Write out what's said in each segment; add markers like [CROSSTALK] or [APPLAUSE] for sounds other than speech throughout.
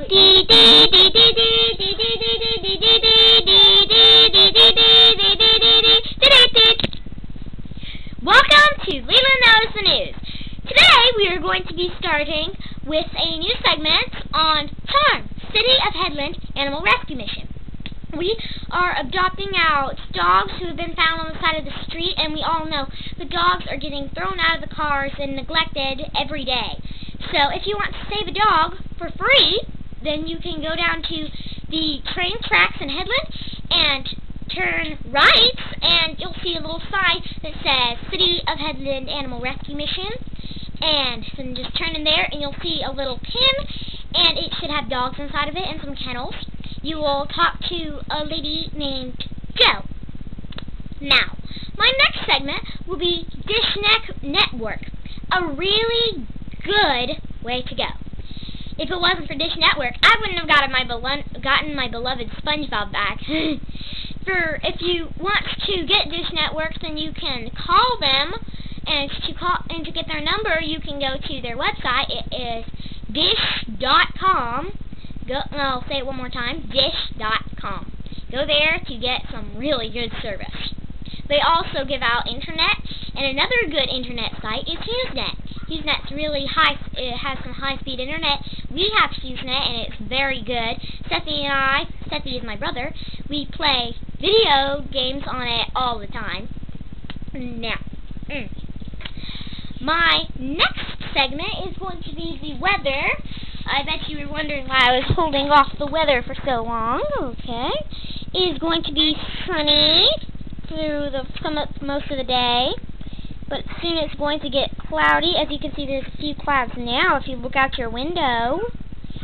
Welcome to Leila Knows the News. Today we are going to be starting with a new segment on Charm, City of Headland Animal Rescue Mission. We are adopting out dogs who have been found on the side of the street, and we all know the dogs are getting thrown out of the cars and neglected every day. So if you want to save a dog for free, then you can go down to the train tracks in Headland and turn right, and you'll see a little sign that says City of Headland Animal Rescue Mission. And then just turn in there, and you'll see a little pin, and it should have dogs inside of it and some kennels. You will talk to a lady named Jo. Now, my next segment will be Dish Network, a really good way to go. If it wasn't for Dish Network, I wouldn't have gotten my gotten my beloved SpongeBob back. [LAUGHS] for if you want to get Dish Network, then you can call them, and to call and to get their number, you can go to their website. It is dish.com. Go, I'll say it one more time. Dish.com. Go there to get some really good service. They also give out internet, and another good internet site is HughesNet. HughesNet's really high, it has some high-speed internet. We have HughesNet, and it's very good. Steffi and I, Steffi is my brother, we play video games on it all the time. Now, mm. my next segment is going to be the weather. I bet you were wondering why I was holding off the weather for so long. Okay. It is going to be sunny through the some most of the day but soon it's going to get cloudy. As you can see, there's a few clouds now. If you look out your window,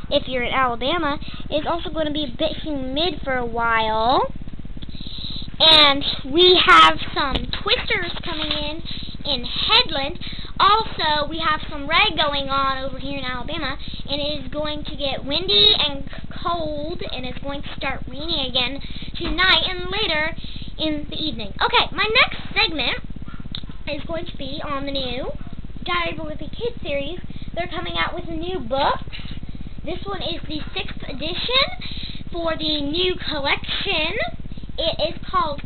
if you're in Alabama, it's also going to be a bit humid for a while. And we have some twisters coming in in Headland. Also, we have some rain going on over here in Alabama, and it is going to get windy and cold, and it's going to start raining again tonight and later in the evening. Okay, my next segment is going to be on the new Diary of a Kid series. They're coming out with new book. This one is the sixth edition for the new collection. It is called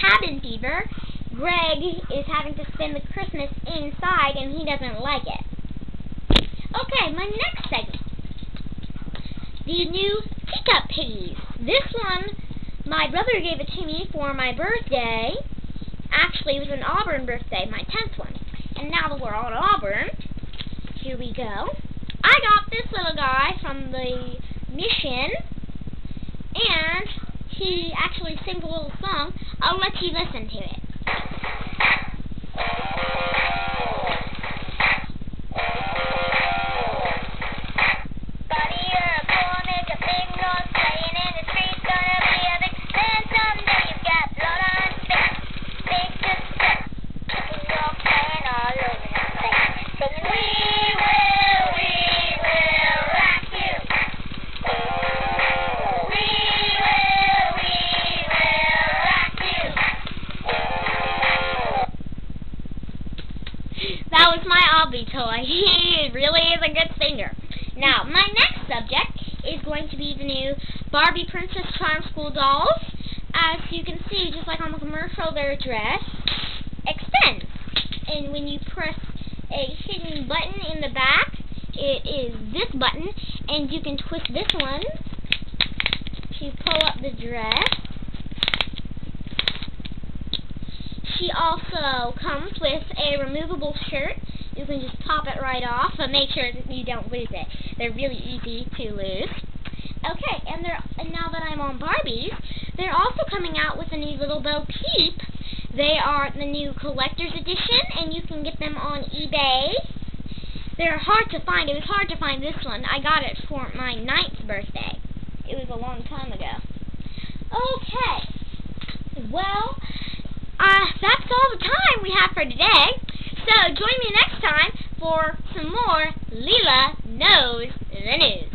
Cabin Fever. Greg is having to spend the Christmas inside and he doesn't like it. Okay, my next segment. The new Teacup Piggies. This one, my brother gave it to me for my birthday. Actually, it was an Auburn birthday, my 10th one. And now that we're on Auburn, here we go. I got this little guy from the mission, and he actually sings a little song. I'll let you listen to it. That was my Aubie toy. [LAUGHS] he really is a good singer. Now, my next subject is going to be the new Barbie Princess Charm School dolls. As you can see, just like on the commercial, their dress extends. And when you press a hidden button in the back, it is this button, and you can twist this one to pull up the dress. She also comes with a removable shirt. You can just pop it right off, but make sure that you don't lose it. They're really easy to lose. Okay, and they're and now that I'm on Barbies, they're also coming out with a new little Bo Peep. They are the new collector's edition, and you can get them on eBay. They're hard to find. It was hard to find this one. I got it for my ninth birthday. It was a long time ago. Okay. Well, uh, that's all the time we have for today. So join me next time for some more Leila Knows the News.